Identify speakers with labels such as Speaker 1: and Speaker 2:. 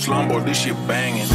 Speaker 1: slumbo, this shit banging.